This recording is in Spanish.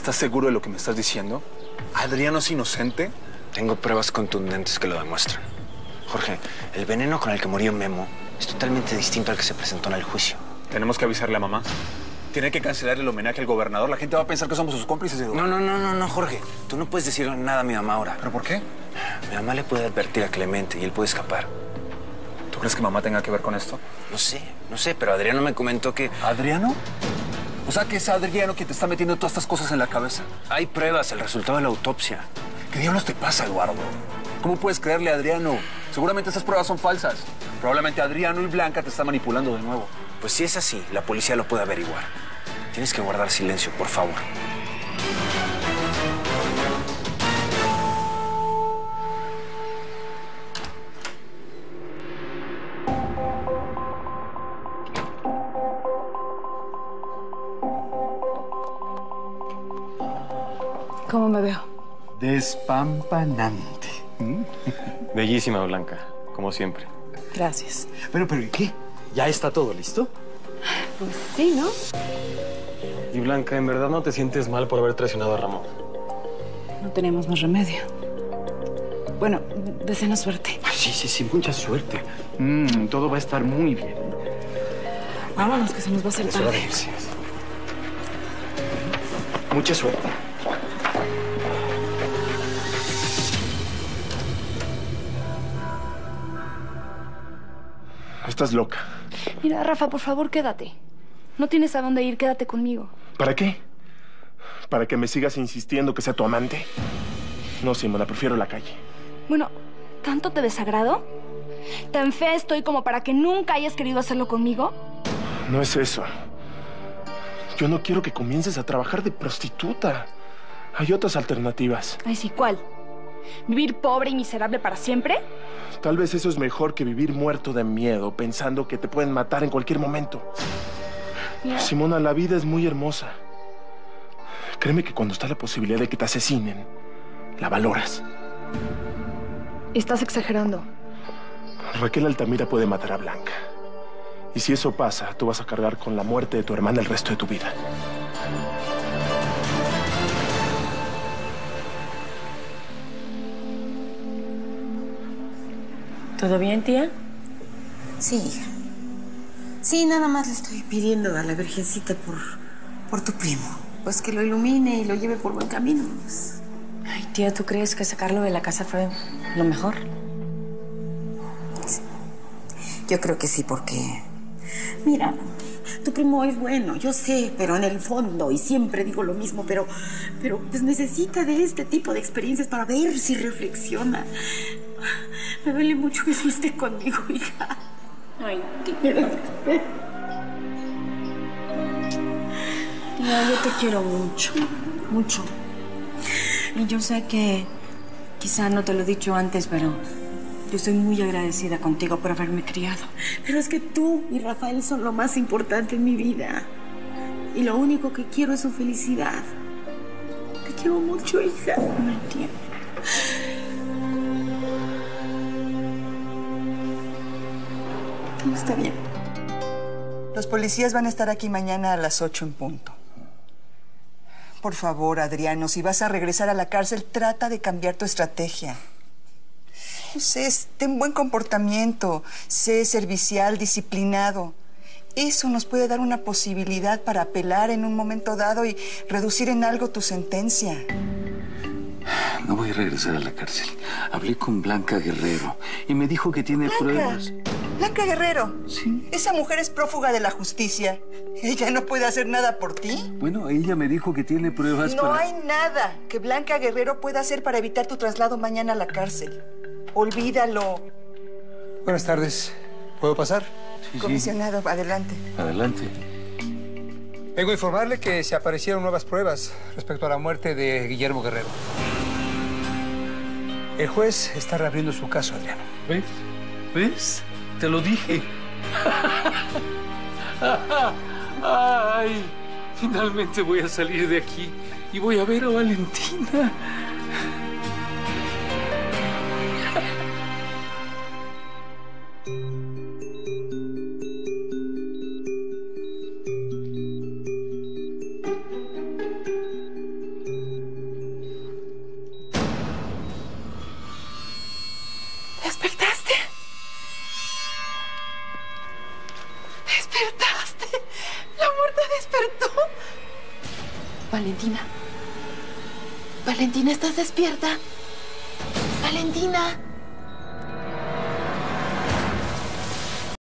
¿Estás seguro de lo que me estás diciendo? ¿Adriano es inocente? Tengo pruebas contundentes que lo demuestran. Jorge, el veneno con el que murió Memo es totalmente distinto al que se presentó en el juicio. Tenemos que avisarle a mamá. Tiene que cancelar el homenaje al gobernador. La gente va a pensar que somos sus cómplices. No, no, no, no, no, Jorge. Tú no puedes decirle nada a mi mamá ahora. ¿Pero por qué? Mi mamá le puede advertir a Clemente y él puede escapar. ¿Tú crees que mamá tenga que ver con esto? No sé, no sé, pero Adriano me comentó que... ¿Adriano? O sea, que es Adriano quien te está metiendo todas estas cosas en la cabeza. Hay pruebas, el resultado de la autopsia. ¿Qué diablos te pasa, Eduardo? ¿Cómo puedes creerle a Adriano? Seguramente esas pruebas son falsas. Probablemente Adriano y Blanca te están manipulando de nuevo. Pues si es así, la policía lo puede averiguar. Tienes que guardar silencio, por favor. ¿Cómo me veo? Despampanante. Bellísima, Blanca, como siempre. Gracias. Bueno, pero ¿y qué? ¿Ya está todo listo? Pues sí, ¿no? Y Blanca, ¿en verdad no te sientes mal por haber traicionado a Ramón? No tenemos más remedio. Bueno, deseanos suerte. Ay, sí, sí, sí, mucha suerte. Mm, todo va a estar muy bien. Vámonos, que se nos va a hacer tarde. Gracias. Mucha suerte. Estás loca. Mira, Rafa, por favor, quédate. No tienes a dónde ir, quédate conmigo. ¿Para qué? ¿Para que me sigas insistiendo que sea tu amante? No, Simona, prefiero la calle. Bueno, ¿tanto te desagrado? ¿Tan fea estoy como para que nunca hayas querido hacerlo conmigo? No es eso. Yo no quiero que comiences a trabajar de prostituta. Hay otras alternativas. Ay, sí, ¿cuál? ¿Vivir pobre y miserable para siempre? Tal vez eso es mejor que vivir muerto de miedo, pensando que te pueden matar en cualquier momento. Mira, Simona, la vida es muy hermosa. Créeme que cuando está la posibilidad de que te asesinen, la valoras. estás exagerando. Raquel Altamira puede matar a Blanca. Y si eso pasa, tú vas a cargar con la muerte de tu hermana el resto de tu vida. ¿Todo bien, tía? Sí, hija. Sí, nada más le estoy pidiendo a la Virgencita por, por tu primo. Pues que lo ilumine y lo lleve por buen camino. pues. Ay, tía, ¿tú crees que sacarlo de la casa fue lo mejor? Yo creo que sí, porque... Mira, tu primo es bueno, yo sé, pero en el fondo, y siempre digo lo mismo, pero, pero pues necesita de este tipo de experiencias para ver si reflexiona. Me duele mucho que no esté conmigo, hija. Ay, tía. Tía, yo te quiero mucho, mucho. Y yo sé que quizá no te lo he dicho antes, pero yo estoy muy agradecida contigo por haberme criado. Pero es que tú y Rafael son lo más importante en mi vida. Y lo único que quiero es su felicidad. Te quiero mucho, hija. Ay, tía. Está bien. Los policías van a estar aquí mañana a las 8 en punto. Por favor, Adriano, si vas a regresar a la cárcel, trata de cambiar tu estrategia. No sé, ten buen comportamiento, sé servicial, disciplinado. Eso nos puede dar una posibilidad para apelar en un momento dado y reducir en algo tu sentencia. No voy a regresar a la cárcel. Hablé con Blanca Guerrero y me dijo que tiene Blanca, pruebas. Blanca Guerrero, Sí. esa mujer es prófuga de la justicia. ¿Ella no puede hacer nada por ti? Bueno, ella me dijo que tiene pruebas No para... hay nada que Blanca Guerrero pueda hacer para evitar tu traslado mañana a la cárcel. Olvídalo. Buenas tardes. ¿Puedo pasar? Sí, sí. Comisionado, adelante. Adelante. Vengo a informarle que se aparecieron nuevas pruebas respecto a la muerte de Guillermo Guerrero. El juez está reabriendo su caso, Adriano. ¿Ves? ¿Ves? Te lo dije. Ay, finalmente voy a salir de aquí y voy a ver a Valentina. Valentina. Valentina, ¿estás despierta? Valentina.